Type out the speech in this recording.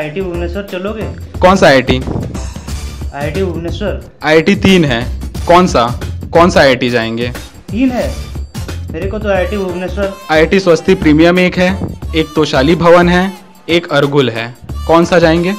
IIT Bhubaneswar चलोगे? कौन सा I T IIT Bhubaneswar. I T तीन है। कौन सा? कौन सा आई टी जाएँगे? तीन है। मेरे को तो IIT Bhubaneswar. I T Swosti premium एक है एक तोशाली भवन है एक अरगुल है। कौन सा जाएँगे?